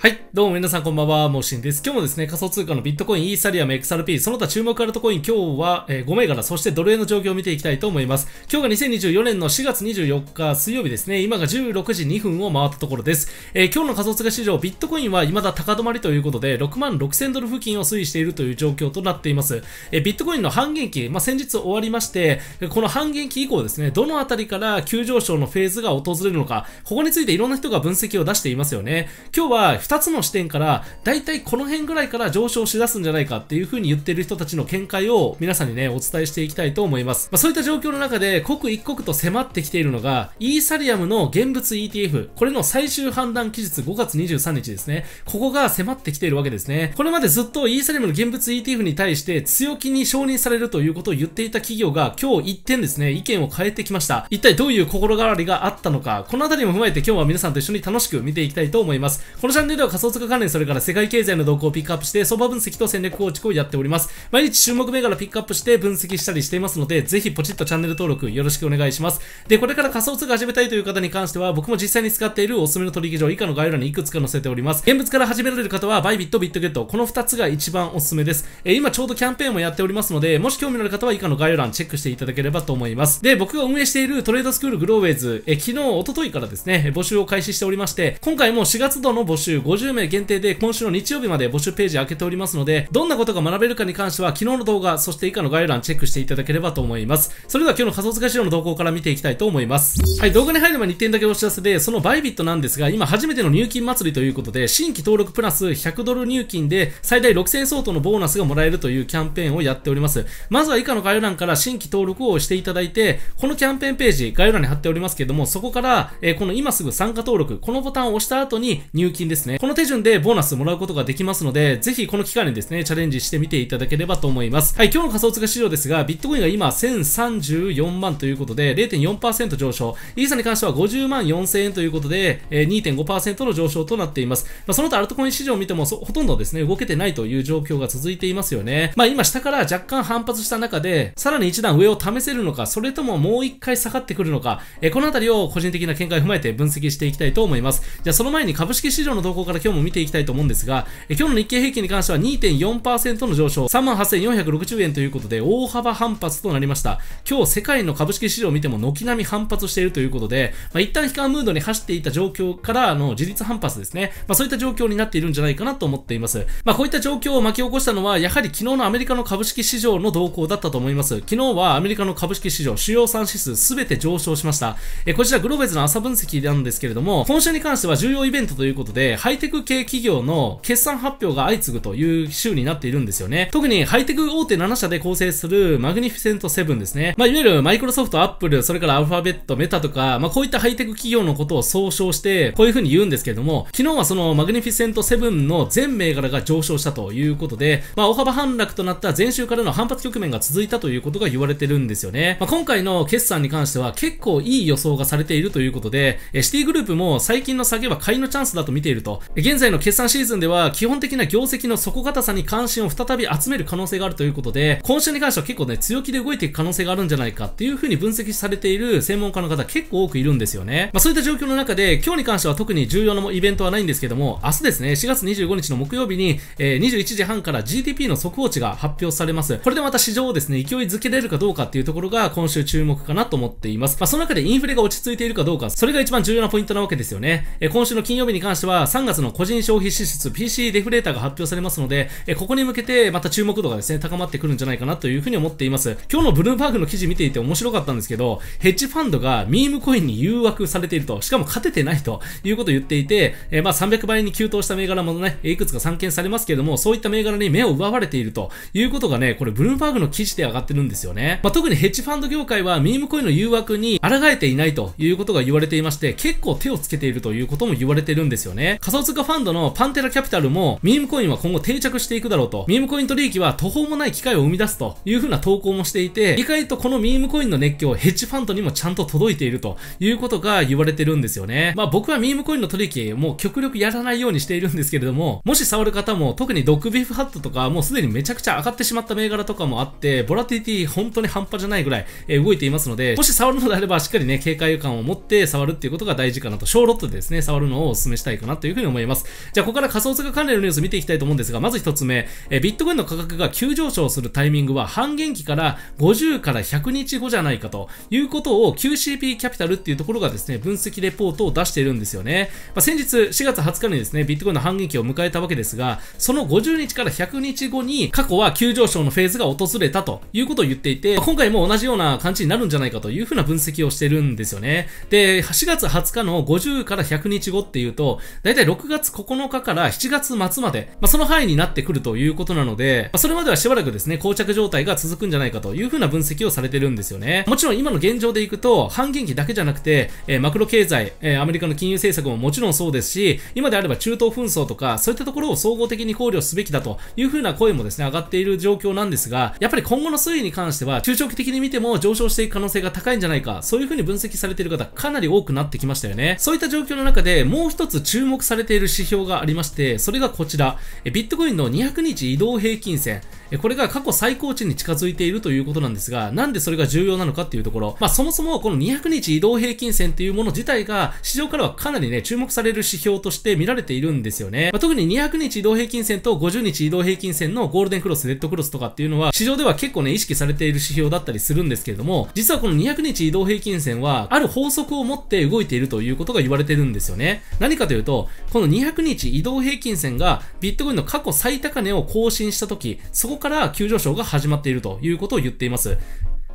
はい。どうも皆さんこんばんは、モーシンです。今日もですね、仮想通貨のビットコイン、イーサリアム、XRP、その他注目アルトコイン、今日は、えー、5銘柄、そしてドル円の状況を見ていきたいと思います。今日が2024年の4月24日水曜日ですね、今が16時2分を回ったところです。えー、今日の仮想通貨市場、ビットコインは未だ高止まりということで、6万6000ドル付近を推移しているという状況となっています。えー、ビットコインの半減期、まあ、先日終わりまして、この半減期以降ですね、どのあたりから急上昇のフェーズが訪れるのか、ここについていろんな人が分析を出していますよね。今日は2つの視点から、大体この辺ぐらいから上昇しだすんじゃないかっていう風に言ってる人たちの見解を皆さんにね、お伝えしていきたいと思います。まあ、そういった状況の中で、刻一刻と迫ってきているのが、イーサリアムの現物 ETF、これの最終判断期日5月23日ですね。ここが迫ってきているわけですね。これまでずっとイーサリアムの現物 ETF に対して強気に承認されるということを言っていた企業が今日一点ですね、意見を変えてきました。一体どういう心変わりがあったのか、このあたりも踏まえて今日は皆さんと一緒に楽しく見ていきたいと思います。このチャンネルでは仮想通貨関連それから世界経済の動向をピックアップして、相場分析と戦略構築をやっております。毎日注目銘柄ピックアップして分析したりしていますので、ぜひポチッとチャンネル登録よろしくお願いします。で、これから仮想通貨始めたいという方に関しては、僕も実際に使っているおすすめの取引所以下の概要欄にいくつか載せております。現物から始められる方は、バイビット、ビットゲット、この2つが一番おすすめです。えー、今ちょうどキャンペーンもやっておりますので、もし興味のある方は以下の概要欄チェックしていただければと思います。で、僕が運営しているトレードスクールグローウェイズ、えー、昨日、おとといからですね、募集を開始しておりまして、今回も4月度の募集50名限定で今週の日曜日まで募集ページ開けておりますので、どんなことが学べるかに関しては、昨日の動画、そして以下の概要欄チェックしていただければと思います。それでは今日の仮想通貨市場の動向から見ていきたいと思います。はい、動画に入る前に1点だけお知らせで、そのバイビットなんですが、今初めての入金祭りということで、新規登録プラス100ドル入金で、最大6000相当のボーナスがもらえるというキャンペーンをやっております。まずは以下の概要欄から新規登録をしていただいて、このキャンペーンページ、概要欄に貼っておりますけども、そこから、えー、この今すぐ参加登録、このボタンを押した後に入金ですね。この手順でボーナスもらうことができますので、ぜひこの期間にですね、チャレンジしてみていただければと思います。はい、今日の仮想通貨市場ですが、ビットコインが今1034万ということで、0.4%上昇。イーサに関しては50万4000円ということで、2.5%の上昇となっています。まあ、その他アルトコイン市場を見てもほとんどですね、動けてないという状況が続いていますよね。まあ今下から若干反発した中で、さらに一段上を試せるのか、それとももう一回下がってくるのか、え、このあたりを個人的な見解を踏まえて分析していきたいと思います。じゃあその前に株式市場の動向から今日も見ていきたいと思うんですが、え、今日の日経平均に関しては2.4%の上昇、38,460円ということで大幅反発となりました。今日世界の株式市場を見ても軒並み反発しているということで、まあ、一旦悲観ムードに走っていた状況からの自立反発ですね。まあ、そういった状況になっているんじゃないかなと思っています。まあ、こういった状況を巻き起こしたのは、やはり昨日のアメリカの株式市場の動向だったと思います。昨日はアメリカの株式市場、主要3指数すべて上昇しました。えこちらグローベズの朝分析なんですけれども、今週に関しては重要イベントということで、イテク系企業の決算発表が相次ぐという週になっているんですよね。特にハイテク大手7社で構成するマグニフィセント7ですね。まあ、いわゆるマイクロソフト、アップル、それからアルファベット、メタとか、まあ、こういったハイテク企業のことを総称して、こういう風に言うんですけれども、昨日はそのマグニフィセント7の全銘柄が上昇したということで、まあ、大幅反落となった前週からの反発局面が続いたということが言われてるんですよね。まあ、今回の決算に関しては結構いい予想がされているということで、シティグループも最近の下げは買いのチャンスだと見ていると。現在の決算シーズンでは基本的な業績の底堅さに関心を再び集める可能性があるということで、今週に関しては結構ね、強気で動いていく可能性があるんじゃないかっていう風に分析されている専門家の方結構多くいるんですよね。まあそういった状況の中で、今日に関しては特に重要なイベントはないんですけども、明日ですね、4月25日の木曜日に、えー、21時半から GDP の速報値が発表されます。これでまた市場をですね、勢いづけれるかどうかっていうところが今週注目かなと思っています。まあその中でインフレが落ち着いているかどうか、それが一番重要なポイントなわけですよね。えー、今週の金曜日に関しては、3月の個人消費支出 PC デフレーターが発表されますので、え、ここに向けてまた注目度がですね、高まってくるんじゃないかなというふうに思っています。今日のブルームバーグの記事見ていて面白かったんですけど、ヘッジファンドがミームコインに誘惑されていると、しかも勝ててないということを言っていて、え、まあ300倍に急騰した銘柄もね、いくつか散見されますけれども、そういった銘柄に目を奪われているということがね、これブルームバーグの記事で上がってるんですよね。まあ、特にヘッジファンド業界はミームコインの誘惑に抗えていないということが言われていまして、結構手をつけているということも言われてるんですよね。仮想通貨ファンドのパンテラキャピタルも、ミームコインは今後定着していくだろうと。ミームコイン取引は途方もない機会を生み出すというふうな投稿もしていて、意外とこのミームコインの熱狂、ヘッジファンドにもちゃんと届いているということが言われてるんですよね。まあ僕はミームコインの取引、もう極力やらないようにしているんですけれども、もし触る方も、特にドッグビーフハットとか、もうすでにめちゃくちゃ上がってしまった銘柄とかもあって、ボラティティ本当に半端じゃないぐらい、えー、動いていますので、もし触るのであればしっかりね、警戒感を持って触るっていうことが大事かなと、小ロットでですね、触るのをお勧めしたいかなというふうに思います。じゃあ、ここから仮想通貨関連のニュース見ていきたいと思うんですが、まず一つ目、えビットコインの価格が急上昇するタイミングは半減期から50から100日後じゃないかということを QCP キャピタルっていうところがですね、分析レポートを出しているんですよね。まあ、先日4月20日にですね、ビットコインの半減期を迎えたわけですが、その50日から100日後に過去は急上昇のフェーズが訪れたということを言っていて、今回も同じような感じになるんじゃないかというふうな分析をしてるんですよね。で、4月20日の50から100日後っていうと、だいたい6月9日から7月末まで、まあ、その範囲になってくるということなので、まあ、それまではしばらくですね、膠着状態が続くんじゃないかというふうな分析をされてるんですよね。もちろん今の現状でいくと、半減期だけじゃなくて、えー、マクロ経済、えー、アメリカの金融政策ももちろんそうですし、今であれば中東紛争とか、そういったところを総合的に考慮すべきだというふうな声もですね、上がっている状況なんですが、やっぱり今後の推移に関しては、中長期的に見ても上昇していく可能性が高いんじゃないか、そういうふうに分析されている方、かなり多くなってきましたよね。そういった状況の中で、もう一つ注目されている指標がありまして、それがこちら、ビットコインの200日移動平均線。これが過去最高値に近づいているということなんですが、なんでそれが重要なのかっていうところ、まあそもそもこの200日移動平均線っていうもの自体が市場からはかなりね、注目される指標として見られているんですよね。まあ、特に200日移動平均線と50日移動平均線のゴールデンクロス、レッドクロスとかっていうのは市場では結構ね、意識されている指標だったりするんですけれども、実はこの200日移動平均線はある法則を持って動いているということが言われてるんですよね。何かというと、この200日移動平均線がビットコインの過去最高値を更新した時、そこから急上昇が始まっているということを言っています。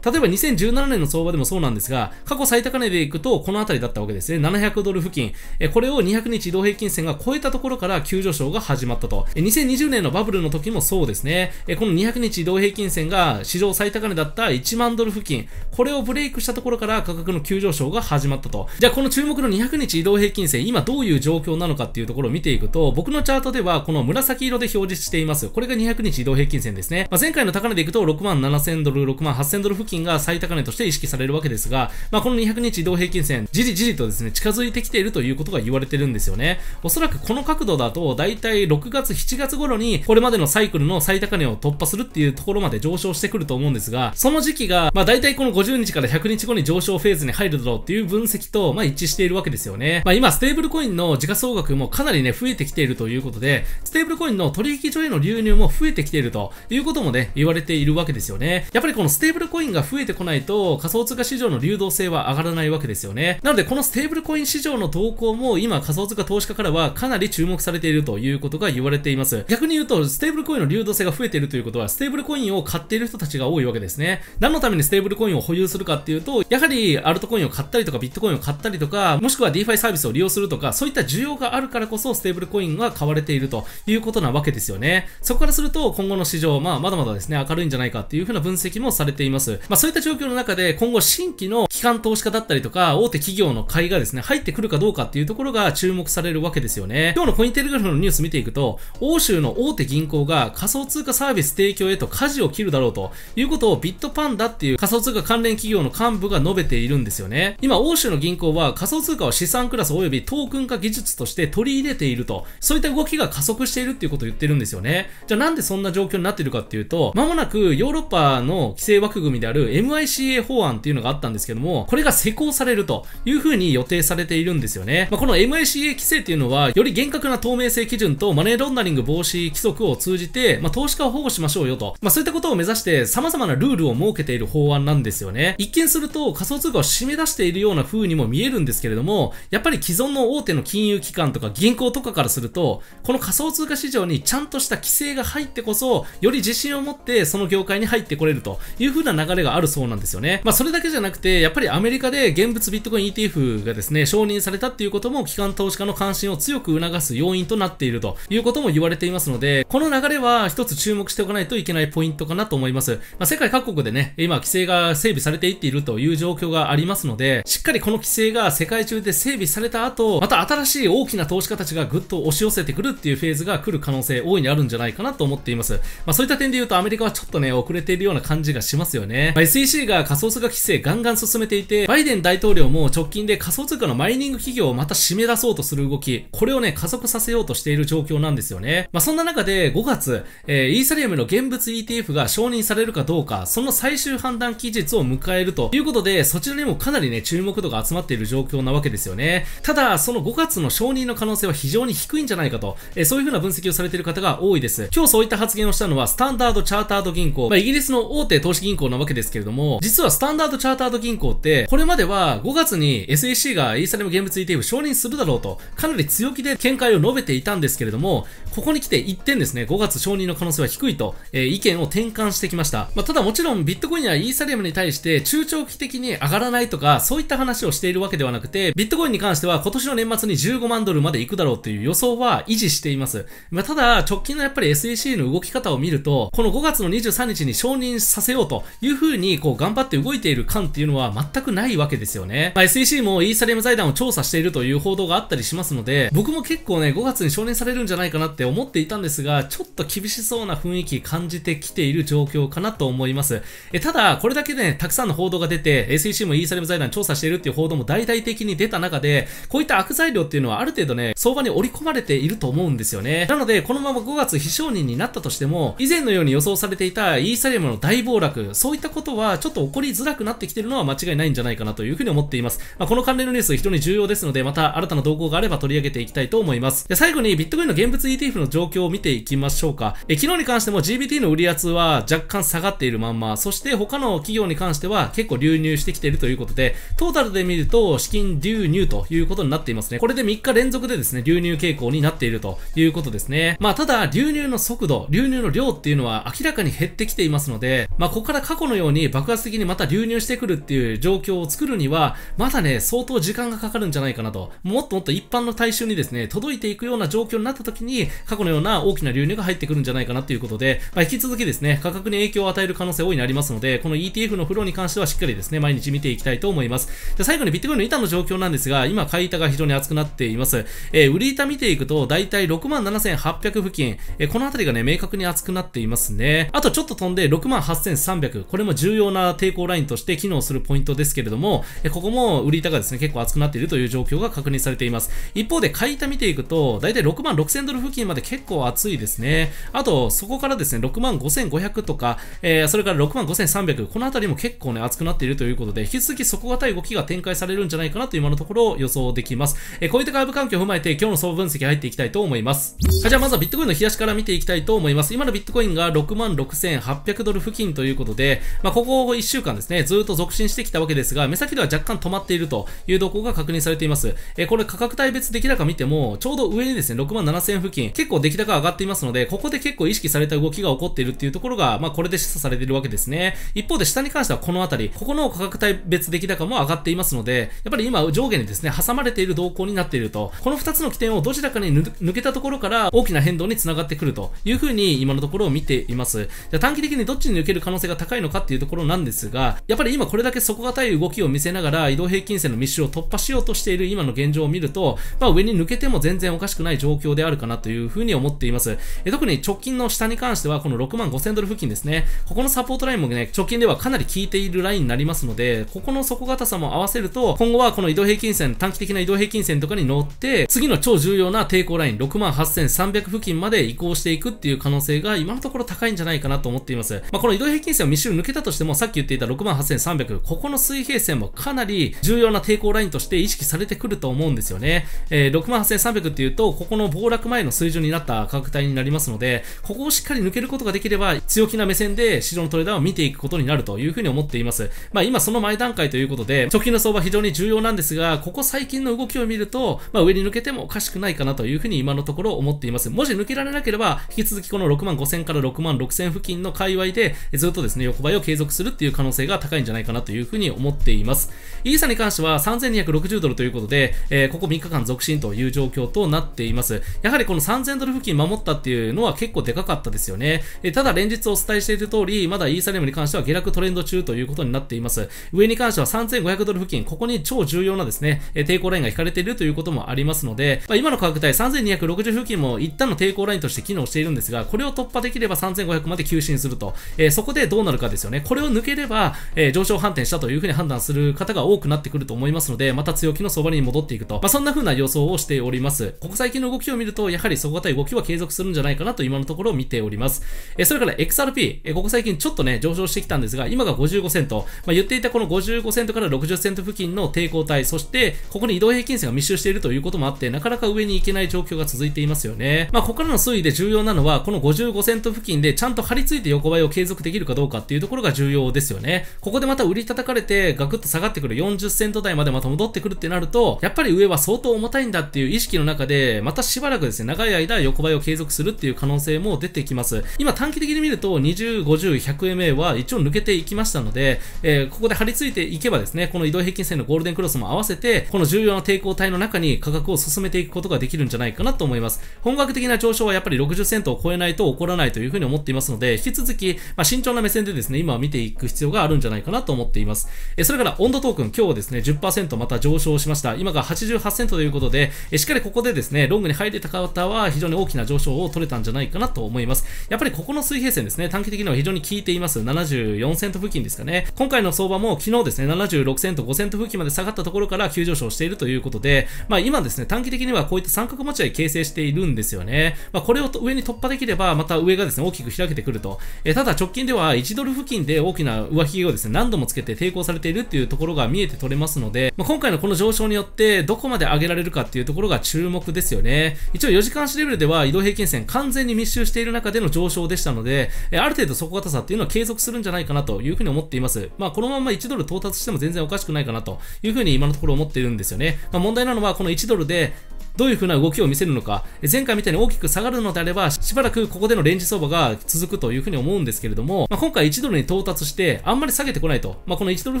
例えば2017年の相場でもそうなんですが、過去最高値でいくとこの辺りだったわけですね。700ドル付近。えこれを200日移動平均線が超えたところから急上昇が始まったと。え2020年のバブルの時もそうですね。えこの200日移動平均線が史上最高値だった1万ドル付近。これをブレイクしたところから価格の急上昇が始まったと。じゃあこの注目の200日移動平均線、今どういう状況なのかっていうところを見ていくと、僕のチャートではこの紫色で表示しています。これが200日移動平均線ですね。まあ、前回の高値でいくと6万7000ドル、6万8000ドル付近が最高値ととして意識されるわけですが、まあ、この200日移動平均線、じりじりとですね、近づいてきているということが言われてるんですよね。おそらくこの角度だと、だいたい6月、7月頃に、これまでのサイクルの最高値を突破するっていうところまで上昇してくると思うんですが、その時期が、まあ、だいたいこの50日から100日後に上昇フェーズに入るだろうっていう分析と、まあ、一致しているわけですよね。まあ、今、ステーブルコインの時価総額もかなりね、増えてきているということで、ステーブルコインの取引所への流入も増えてきているということもね、言われているわけですよね。やっぱりこのステーブルコインがが増えてこないと、仮想通貨市場の流動性は上がらないわけですよね。なので、このステーブルコイン市場の動向も今仮想通貨投資家からはかなり注目されているということが言われています。逆に言うと、ステーブルコインの流動性が増えているということは、ステーブルコインを買っている人たちが多いわけですね。何のためにステーブルコインを保有するかっていうと、やはりアルトコインを買ったりとかビットコインを買ったりとか、もしくは DeFi サービスを利用するとか、そういった需要があるからこそステーブルコインが買われているということなわけですよね。そこからすると、今後の市場、まあ、まだまだですね、明るいんじゃないかっていうふうな分析もされています。まあ、そういった状況の中で、今後新規の機関投資家だったりとか、大手企業の買いがですね、入ってくるかどうかっていうところが注目されるわけですよね。今日のコインテレグラフのニュース見ていくと、欧州の大手銀行が仮想通貨サービス提供へと舵を切るだろうということをビットパンダっていう仮想通貨関連企業の幹部が述べているんですよね。今、欧州の銀行は仮想通貨を資産クラス及びトークン化技術として取り入れていると、そういった動きが加速しているっていうことを言ってるんですよね。じゃあなんでそんな状況になっているかっていうと、まもなくヨーロッパの規制枠組みである MICA 法案っていうのがあったんですけども、これが施行されるというふうに予定されているんですよね。まあ、この MICA 規制っていうのは、より厳格な透明性基準とマネーロンダリング防止規則を通じて、まあ、投資家を保護しましょうよと。まあ、そういったことを目指して様々なルールを設けている法案なんですよね。一見すると仮想通貨を締め出しているような風にも見えるんですけれども、やっぱり既存の大手の金融機関とか銀行とかからすると、この仮想通貨市場にちゃんとした規制が入ってこそ、より自信を持ってその業界に入ってこれるという風な流れがあるそうなんですよね。まあ、それだけじゃなくて、やっぱりアメリカで現物ビットコイン ETF がですね、承認されたっていうことも機関投資家の関心を強く促す要因となっているということも言われていますので、この流れは一つ注目しておかないといけないポイントかなと思います。まあ、世界各国でね、今規制が整備されていっているという状況がありますので、しっかりこの規制が世界中で整備された後、また新しい大きな投資家たちがぐっと押し寄せてくるっていうフェーズが来る可能性大いにあるんじゃないかなと思っています。まあ、そういった点で言うとアメリカはちょっとね、遅れているような感じがしますよね。まあ、SEC が仮想通貨規制ガンガン進めていて、バイデン大統領も直近で仮想通貨のマイニング企業をまた締め出そうとする動き、これをね、加速させようとしている状況なんですよね。まあ、そんな中で5月、えー、イーサリアムの現物 ETF が承認されるかどうか、その最終判断期日を迎えるということで、そちらにもかなりね、注目度が集まっている状況なわけですよね。ただ、その5月の承認の可能性は非常に低いんじゃないかと、えー、そういう風な分析をされている方が多いです。今日そういった発言をしたのは、スタンダードチャータード銀行、まあ、イギリスの大手投資銀行なわけですですけれども、実はスタンダードチャータード銀行って、これまでは5月に SEC がイーサリアム現物 ETF 承認するだろうと、かなり強気で見解を述べていたんですけれども、ここに来て一点ですね、5月承認の可能性は低いと、えー、意見を転換してきました。まあ、ただもちろんビットコインやイーサリアムに対して中長期的に上がらないとか、そういった話をしているわけではなくて、ビットコインに関しては今年の年末に15万ドルまで行くだろうという予想は維持しています。まあ、ただ、直近のやっぱり SEC の動き方を見ると、この5月の23日に承認させようという風にこう頑張って動いている感っていうのは全くないわけですよね。まあ、SEC もイーサリアム財団を調査しているという報道があったりしますので、僕も結構ね、5月に承認されるんじゃないかなって思っていたんですが、ちょっと厳しそうな雰囲気感じてきている状況かなと思います。えただ、これだけね、たくさんの報道が出て、SEC もイーサリアム財団調査しているっていう報道も大々的に出た中で、こういった悪材料っていうのはある程度ね、相場に織り込まれていると思うんですよね。なので、このまま5月非承認になったとしても、以前のように予想されていたイーサリアムの大暴落、そういったことことはちょっと起こりづらくなってきてるのは間違いないんじゃないかなというふうに思っています。まあ、この関連のニュース非常に重要ですので、また新たな動向があれば取り上げていきたいと思います。で最後にビットコインの現物 ETF の状況を見ていきましょうか。え昨日に関しても GBT の売り圧は若干下がっているまんま、そして他の企業に関しては結構流入してきているということで、トータルで見ると資金流入ということになっていますね。これで3日連続でですね、流入傾向になっているということですね。まあただ、流入の速度、流入の量っていうのは明らかに減ってきていますので、まあここから過去のようにに爆発的にまた流入してくるっていう状況を作るには、まだね、相当時間がかかるんじゃないかなと。もっともっと一般の大衆にですね、届いていくような状況になった時に、過去のような大きな流入が入ってくるんじゃないかなということで、まあ、引き続きですね、価格に影響を与える可能性大いにありますので、この ETF のフローに関してはしっかりですね、毎日見ていきたいと思います。で最後にビットコインの板の状況なんですが、今買い板が非常に熱くなっています。えー、売り板見ていくと、だいたい67,800付近、えー、この辺りがね、明確に熱くなっていますね。あとちょっと飛んで68,300、これも重要な抵抗ラインとして機能するポイントですけれども、ここも売り板がですね、結構熱くなっているという状況が確認されています。一方で買い板見ていくと、だいたい6万6000ドル付近まで結構熱いですね。あと、そこからですね、6万5500とか、えー、それから6万5300、この辺りも結構ね、熱くなっているということで、引き続き底堅い動きが展開されるんじゃないかなという今のところ予想できます。えー、こういった外部環境を踏まえて、今日の相場分析入っていきたいと思います。はい、じゃあまずはビットコインの冷やしから見ていきたいと思います。今のビットコインが6万6800ドル付近ということで、まあ、ここ1週間ですね、ずっと続伸してきたわけですが、目先では若干止まっているという動向が確認されています。えー、これ価格帯別出来高見ても、ちょうど上にですね、6万7000付近、結構出来高上がっていますので、ここで結構意識された動きが起こっているっていうところが、まあこれで示唆されているわけですね。一方で下に関してはこの辺り、ここの価格帯別出来高も上がっていますので、やっぱり今上下にですね、挟まれている動向になっていると、この2つの起点をどちらかに抜けたところから大きな変動につながってくるというふうに今のところを見ています。じゃ短期的にどっちに抜ける可能性が高いのかっていうところなんですが、やっぱり今これだけ底堅い動きを見せながら移動平均線の密集を突破しようとしている今の現状を見ると、まあ上に抜けても全然おかしくない状況であるかなというふうに思っています。え特に直近の下に関してはこの6万5000ドル付近ですね。ここのサポートラインもね、直近ではかなり効いているラインになりますので、ここの底堅さも合わせると、今後はこの移動平均線、短期的な移動平均線とかに乗って、次の超重要な抵抗ライン6万8300付近まで移行していくっていう可能性が今のところ高いんじゃないかなと思っています。まあ、この移動平均線を密集抜けたととしても、さっき言っていた68,300、ここの水平線もかなり重要な抵抗ラインとして意識されてくると思うんですよね。えー、68,300っていうと、ここの暴落前の水準になった価格帯になりますので、ここをしっかり抜けることができれば、強気な目線で市場のトレーダーを見ていくことになるというふうに思っています。まあ今その前段階ということで、直近の相場非常に重要なんですが、ここ最近の動きを見ると、まあ上に抜けてもおかしくないかなというふうに今のところ思っています。もし抜けられなければ、引き続きこの6万5000から6万6000付近の界隈で、ずっとですね、横ばいを継続するっていう可能性が高いんじゃないかなというふうに思っています。イーサに関しては3260ドルということで、えー、ここ3日間続伸という状況となっています。やはりこの3000ドル付近守ったっていうのは結構でかかったですよね。えただ連日お伝えしている通り、まだイーサリアムに関しては下落トレンド中ということになっています。上に関しては3500ドル付近、ここに超重要なですね、え抵抗ラインが引かれているということもありますので、まあ、今の価格帯3260付近も一旦の抵抗ラインとして機能しているんですが、これを突破できれば3500まで急進すると、えー、そこでどうなるかですよね。これを抜ければ、えー、上昇反転したというふうに判断する方が多くなってくると思いますので、また強気の相場に戻っていくと。まあ、そんな風な予想をしております。ここ最近の動きを見ると、やはり底堅い動きは継続するんじゃないかなと今のところ見ております。えー、それから XRP、えー、ここ最近ちょっとね、上昇してきたんですが、今が55セント。まあ、言っていたこの55セントから60セント付近の抵抗体、そして、ここに移動平均線が密集しているということもあって、なかなか上に行けない状況が続いていますよね。まあ、ここからの推移で重要なのは、この55セント付近でちゃんと張り付いて横ばいを継続できるかどうかっていうところが重要ですよね。ここでまた売り叩かれて、ガクッと下がってくる40セント台までまた戻ってくるってなると、やっぱり上は相当重たいんだっていう意識の中で、またしばらくですね、長い間横ばいを継続するっていう可能性も出てきます。今短期的に見ると、20、50、100MA は一応抜けていきましたので、えー、ここで張り付いていけばですね、この移動平均線のゴールデンクロスも合わせて、この重要な抵抗体の中に価格を進めていくことができるんじゃないかなと思います。本格的な上昇はやっぱり60セントを超えないと起こらないというふうに思っていますので、引き続き、まあ、慎重な目線でですね、今見ていく必要があるんじゃないかなと思っています。えそれから温度トークン、今日はですね、10%また上昇しました。今が88セントということで、えしっかりここでですね、ロングに入れた方は非常に大きな上昇を取れたんじゃないかなと思います。やっぱりここの水平線ですね、短期的には非常に効いています。74セント付近ですかね。今回の相場も昨日ですね、76セント、5セント付近まで下がったところから急上昇しているということで、まあ今ですね、短期的にはこういった三角持ち合い形成しているんですよね。まあこれを上に突破できれば、また上がですね、大きく開けてくると。えただ直近では1ドル付近で大きな上髭をですね、何度もつけて抵抗されているっていうところが見えて取れますので、まあ、今回のこの上昇によってどこまで上げられるかっていうところが注目ですよね。一応4時間足レベルでは移動平均線完全に密集している中での上昇でしたので、ある程度底堅さっていうのは継続するんじゃないかなというふうに思っています。まあこのまま1ドル到達しても全然おかしくないかなというふうに今のところ思っているんですよね。まあ、問題なのはこの1ドルでどういう風な動きを見せるのか、前回みたいに大きく下がるのであれば、しばらくここでのレンジ相場が続くという風に思うんですけれども、まあ、今回1ドルに到達して、あんまり下げてこないと、まあ、この1ドル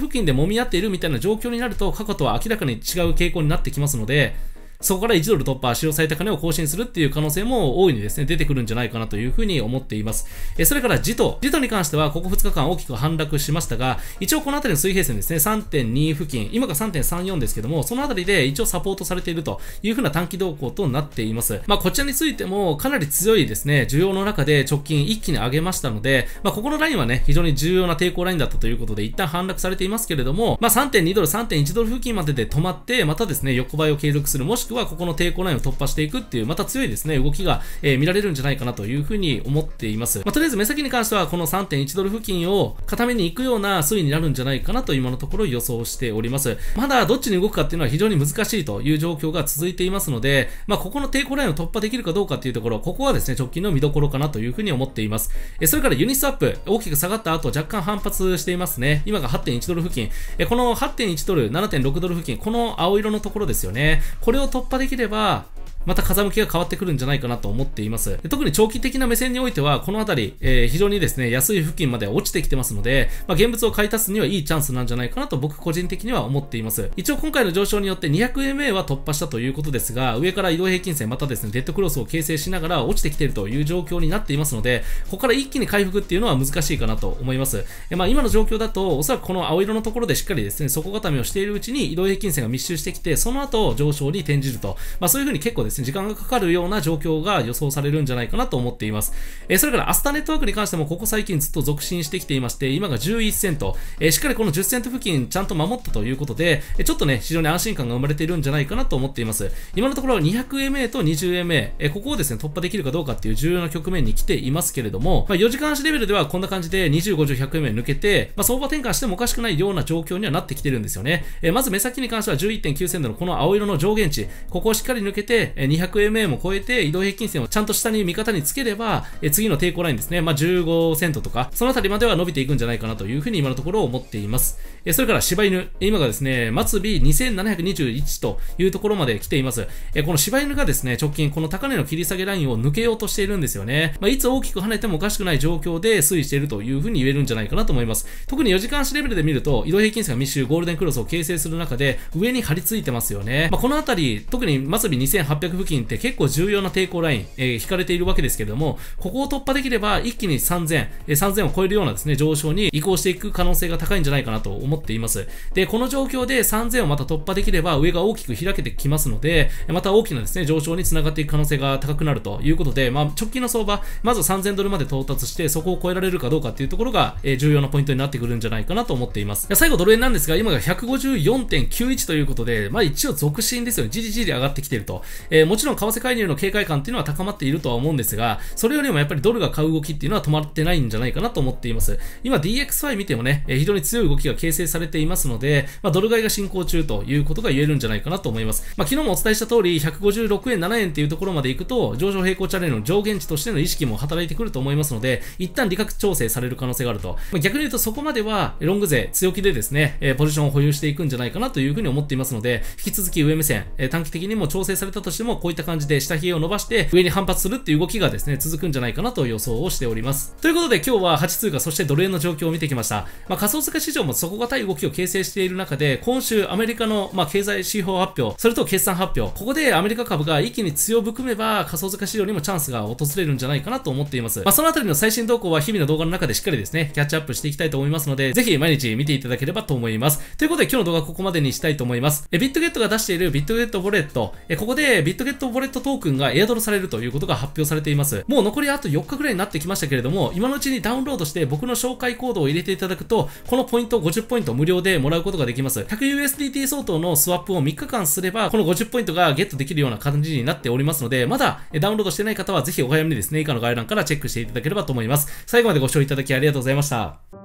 付近で揉み合っているみたいな状況になると、過去とは明らかに違う傾向になってきますので、そこから1ドル突破、使用最高値を更新するっていう可能性も大いにですね、出てくるんじゃないかなというふうに思っています。えそれからジト。ジトに関しては、ここ2日間大きく反落しましたが、一応この辺りの水平線ですね、3.2付近、今が3.34ですけども、その辺りで一応サポートされているというふうな短期動向となっています。まあ、こちらについても、かなり強いですね、需要の中で直近一気に上げましたので、まあ、ここのラインはね、非常に重要な抵抗ラインだったということで、一旦反落されていますけれども、まあ、3.2ドル、3.1ドル付近までで止まって、またですね、横ばいを継続する、もしくはここの抵抗ラインを突破していくっていう、また強いですね、動きが、えー、見られるんじゃないかなというふうに思っています。まあ、とりあえず目先に関しては、この3.1ドル付近を固めに行くような推移になるんじゃないかなと今のところ予想しております。まだどっちに動くかっていうのは非常に難しいという状況が続いていますので、まあ、ここの抵抗ラインを突破できるかどうかっていうところ、ここはですね、直近の見どころかなというふうに思っています。えそれからユニスワップ、大きく下がった後若干反発していますね。今が8.1ドル付近。えこの8.1ドル、7.6ドル付近、この青色のところですよね。これを突突破できれば、また風向きが変わってくるんじゃないかなと思っています。特に長期的な目線においては、この辺り、えー、非常にですね、安い付近まで落ちてきてますので、まあ、現物を買い足すにはいいチャンスなんじゃないかなと僕個人的には思っています。一応今回の上昇によって 200MA は突破したということですが、上から移動平均線、またですね、デッドクロスを形成しながら落ちてきているという状況になっていますので、ここから一気に回復っていうのは難しいかなと思います。えまあ、今の状況だと、おそらくこの青色のところでしっかりですね、底固めをしているうちに移動平均線が密集してきて、その後上昇に転じると、まあ、そういう風に結構ですね、ですね時間がかかるような状況が予想されるんじゃないかなと思っています。えー、それからアスタネットワークに関してもここ最近ずっと続伸してきていまして、今が11セント、えー、しっかりこの10セント付近ちゃんと守ったということで、えちょっとね、非常に安心感が生まれているんじゃないかなと思っています。今のところ 200MA と 20MA、えここをですね、突破できるかどうかっていう重要な局面に来ていますけれども、まあ、4時間足レベルではこんな感じで20、50、100MA 抜けて、まあ、相場転換してもおかしくないような状況にはなってきてるんですよね。えまず目先に関しては11.9セントのこの青色の上限値、ここをしっかり抜けて、200MA も超えて移動平均線をちゃんと下に味方につければ、え次の抵抗ラインですね、まあ、15セントとか、そのあたりまでは伸びていくんじゃないかなというふうに今のところ思っています。えそれから柴犬、今がですね、末尾2721というところまで来ています。えこの柴犬がですね、直近この高値の切り下げラインを抜けようとしているんですよね。まあ、いつ大きく跳ねてもおかしくない状況で推移しているというふうに言えるんじゃないかなと思います。特に4時間足レベルで見ると、移動平均線が密集、ゴールデンクロスを形成する中で、上に張り付いてますよね。まあ、このあたり、特に末尾2800 300付近って結構重要な抵抗ライン、えー、引かれているわけですけれども、ここを突破できれば一気に3000、えー、3000を超えるようなですね、上昇に移行していく可能性が高いんじゃないかなと思っています。で、この状況で3000をまた突破できれば上が大きく開けてきますので、また大きなですね、上昇につながっていく可能性が高くなるということで、まあ、直近の相場、まず3000ドルまで到達して、そこを超えられるかどうかっていうところが、えー、重要なポイントになってくるんじゃないかなと思っています。最後ドル円なんですが、今が154.91ということで、まあ一応続伸ですよね。じりじり上がってきていると。えー、もちろん為替介入の警戒感っていうのは高まっているとは思うんですが、それよりもやっぱりドルが買う動きっていうのは止まってないんじゃないかなと思っています。今 DXY 見てもね、えー、非常に強い動きが形成されていますので、まあ、ドル買いが進行中ということが言えるんじゃないかなと思います。まあ、昨日もお伝えした通り、156円、7円っていうところまで行くと、上昇平行チャレンジの上限値としての意識も働いてくると思いますので、一旦利確調整される可能性があると。まあ、逆に言うとそこまでは、ロング勢強気でですね、えー、ポジションを保有していくんじゃないかなというふうに思っていますので、引き続き上目線、えー、短期的にも調整されたとしても、もこういった感じで下髭を伸ばして上に反発するっていう動きがですね、続くんじゃないかなと予想をしております。ということで今日は8通貨、そしてドル円の状況を見てきました。まあ、仮想通貨市場も底堅い動きを形成している中で、今週アメリカの、まあ、経済指標発表、それと決算発表、ここでアメリカ株が一気に強含めば仮想通貨市場にもチャンスが訪れるんじゃないかなと思っています。まあ、そのあたりの最新動向は日々の動画の中でしっかりですね、キャッチアップしていきたいと思いますので、ぜひ毎日見ていただければと思います。ということで今日の動画はここまでにしたいと思います。えビットゲットが出しているビットゲットウォレット、えここでビットゲットウォレットトークンがエアドロされるということが発表されています。もう残りあと4日くらいになってきましたけれども、今のうちにダウンロードして僕の紹介コードを入れていただくと、このポイント50ポイント無料でもらうことができます。100USDT 相当のスワップを3日間すれば、この50ポイントがゲットできるような感じになっておりますので、まだダウンロードしてない方はぜひお早めにですね、以下の概要欄からチェックしていただければと思います。最後までご視聴いただきありがとうございました。